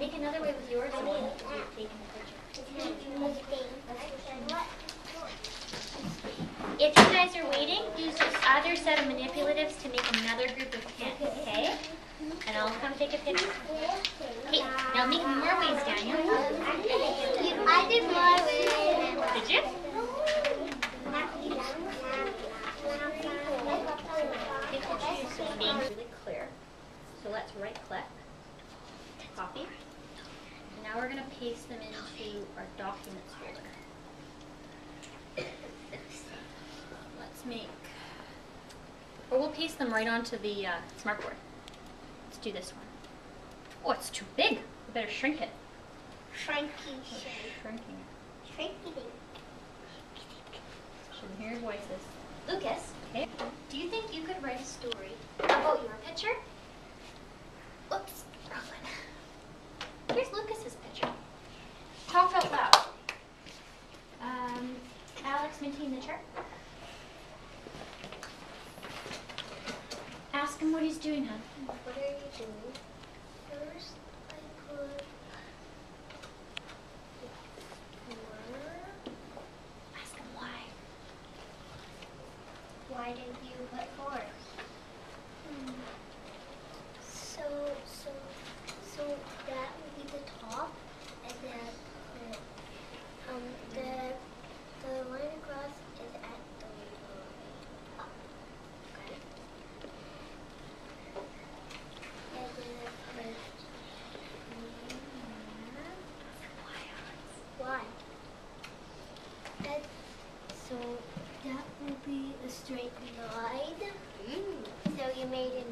Make another way with yours and one that you've taken a picture. If you guys are waiting, use this other set of manipulatives to make another group of ten, okay? And I'll come take a picture. Okay, now make more ways, Daniel. I did my way. Did you? Really clear. So let's right click, copy. And now we're gonna paste them into our documents folder. Let's make, or we'll paste them right onto the uh, smartboard. Let's do this one. Oh, it's too big. We better shrink it. Shrinky Shrinking it. Shrinky Shouldn't hear your voices. Lucas, okay. do you think you could write a story Maintain the chart. Ask him what he's doing, hon. What are you doing? First, I put four. Ask him why. Why did you put four? So, so, so that would be the top, and then the, um, the, the line across is at the uh, up. Okay. And then I put why? That, so that will be a straight line. Mm. So you made a